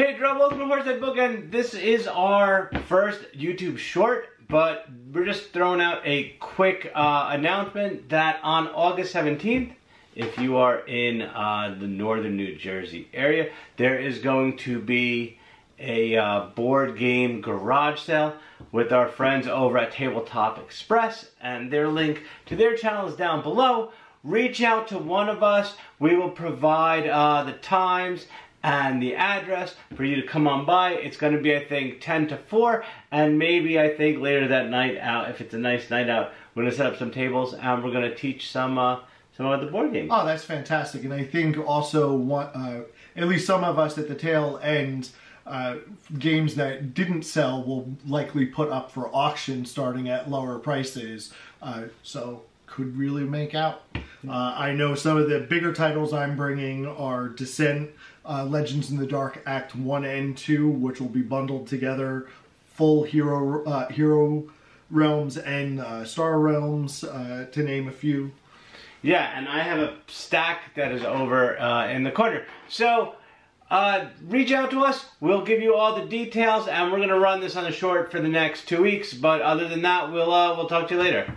Hey, Drum, welcome to Horsehead Bookends this is our first YouTube short, but we're just throwing out a quick uh, announcement that on August 17th, if you are in uh, the northern New Jersey area, there is going to be a uh, board game garage sale with our friends over at Tabletop Express, and their link to their channel is down below. Reach out to one of us. We will provide uh, the times and the address for you to come on by. It's going to be, I think, 10 to 4, and maybe, I think, later that night out, if it's a nice night out, we're going to set up some tables, and we're going to teach some uh, some of the board games. Oh, that's fantastic. And I think also, one, uh, at least some of us at the tail end, uh, games that didn't sell will likely put up for auction starting at lower prices. Uh, so could really make out. Uh, I know some of the bigger titles I'm bringing are Descent, uh, Legends in the Dark Act 1 and 2, which will be bundled together, full hero, uh, hero realms and uh, star realms, uh, to name a few. Yeah, and I have a stack that is over uh, in the corner. So, uh, reach out to us. We'll give you all the details, and we're going to run this on the short for the next two weeks. But other than that, we'll, uh, we'll talk to you later.